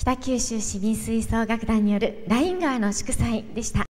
北九州市民吹奏楽団によるライン川の祝祭でした。